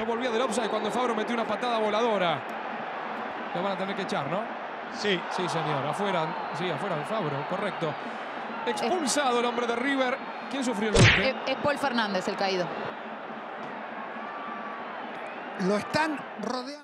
No volvía del offside cuando Fabro metió una patada voladora. Lo van a tener que echar, ¿no? Sí. Sí, señor. Afuera. Sí, afuera de Fabro, correcto. Expulsado el hombre de River. ¿Quién sufrió el golpe? Es, es Paul Fernández el caído. Lo están rodeando.